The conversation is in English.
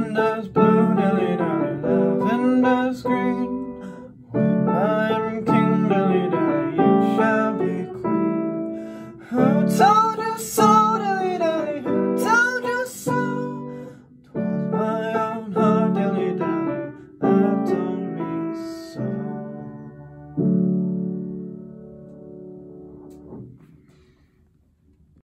lavender's blue, dilly dally, lavender's green. When I am king, dilly dally, you shall be queen. Who told you so?